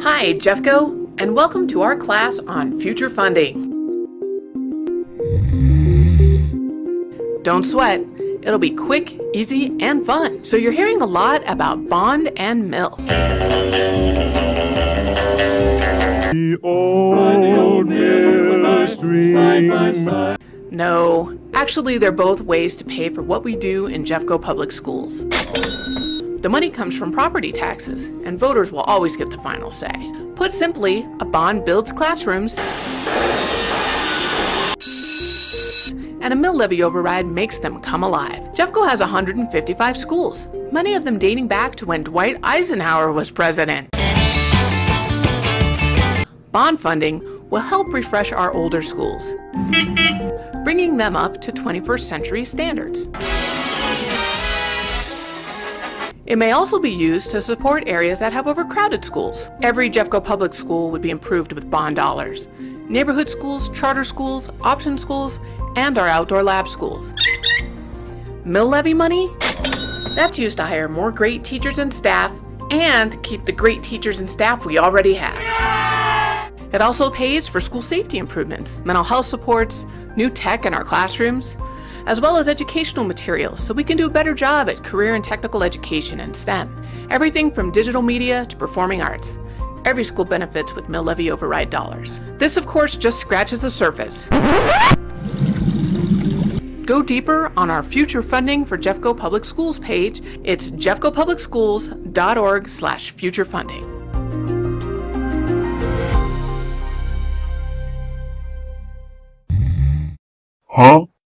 Hi, Jeffco, and welcome to our class on future funding. Don't sweat, it'll be quick, easy, and fun. So you're hearing a lot about bond and mill. The old mill. No, actually they're both ways to pay for what we do in Jeffco Public Schools. The money comes from property taxes, and voters will always get the final say. Put simply, a bond builds classrooms, and a mill levy override makes them come alive. Jeffco has 155 schools, many of them dating back to when Dwight Eisenhower was president. Bond funding will help refresh our older schools, bringing them up to 21st century standards. It may also be used to support areas that have overcrowded schools. Every Jeffco public school would be improved with bond dollars. Neighborhood schools, charter schools, option schools, and our outdoor lab schools. Mill levy money? That's used to hire more great teachers and staff and keep the great teachers and staff we already have. It also pays for school safety improvements, mental health supports, new tech in our classrooms, as well as educational materials so we can do a better job at career and technical education in STEM. Everything from digital media to performing arts. Every school benefits with mill levy override dollars. This, of course, just scratches the surface. Go deeper on our future funding for Jeffco Public Schools page. It's jeffcopublicschools.org slash future funding. Huh?